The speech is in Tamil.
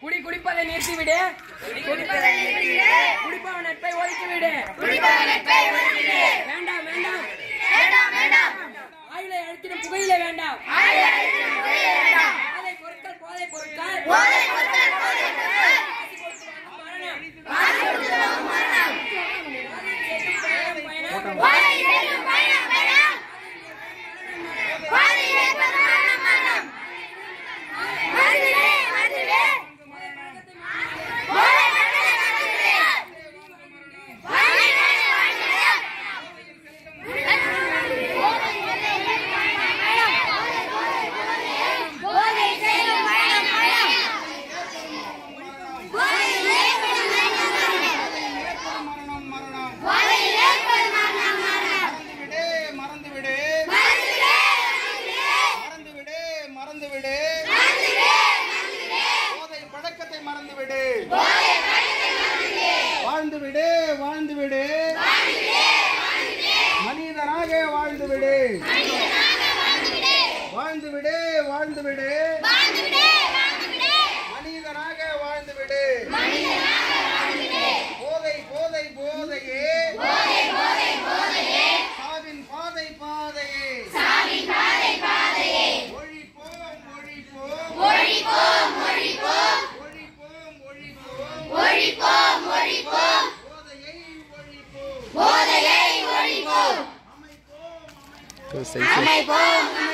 குடி குடிப்பதை நிறுத்திவிடு. குடிப்பவன் நட்பை ஒதுக்கிவிடு வேண்டாம் வேண்டாம். ஆயுளை அழுத்திடும் புகையில வேண்டாம். வாழ்ந்து விடு வாழ்ந்து விடு மனிதனாக வாழ்ந்து விடு வாழ்ந்து Eu sei. Ah,